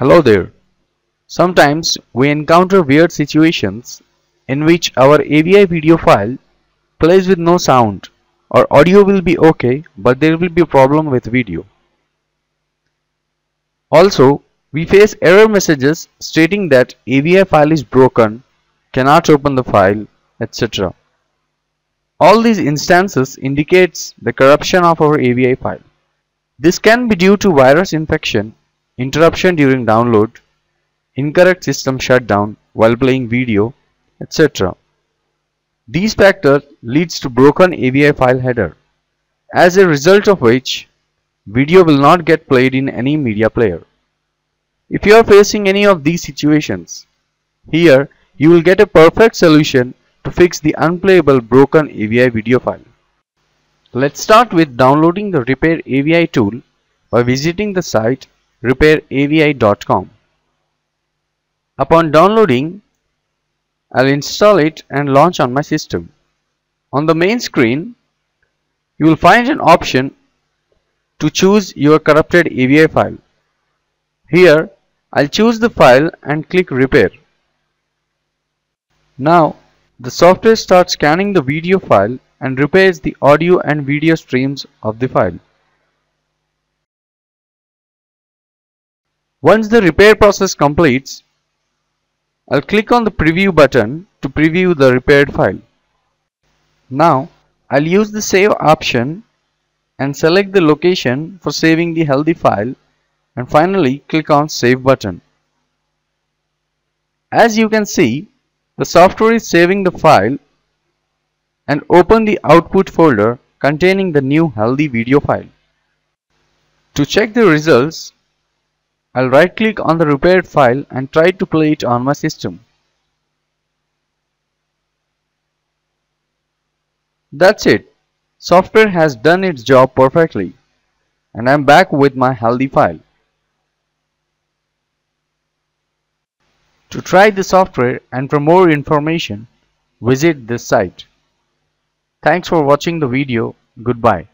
Hello there. Sometimes we encounter weird situations in which our AVI video file plays with no sound or audio will be okay but there will be a problem with video. Also, we face error messages stating that AVI file is broken, cannot open the file, etc. All these instances indicates the corruption of our AVI file. This can be due to virus infection, interruption during download, incorrect system shutdown while playing video, etc. These factors leads to broken AVI file header, as a result of which video will not get played in any media player. If you are facing any of these situations, here you will get a perfect solution to fix the unplayable broken AVI video file. Let's start with downloading the Repair AVI tool by visiting the site repairavi.com. Upon downloading, I'll install it and launch on my system. On the main screen, you will find an option to choose your corrupted AVI file. Here, I'll choose the file and click repair. Now, the software starts scanning the video file and repairs the audio and video streams of the file. Once the repair process completes, I'll click on the preview button to preview the repaired file. Now, I'll use the save option and select the location for saving the healthy file and finally click on save button. As you can see, the software is saving the file and open the output folder containing the new healthy video file. To check the results, I'll right click on the repaired file and try to play it on my system. That's it. Software has done its job perfectly and I'm back with my healthy file. To try the software and for more information, visit this site. Thanks for watching the video. Goodbye.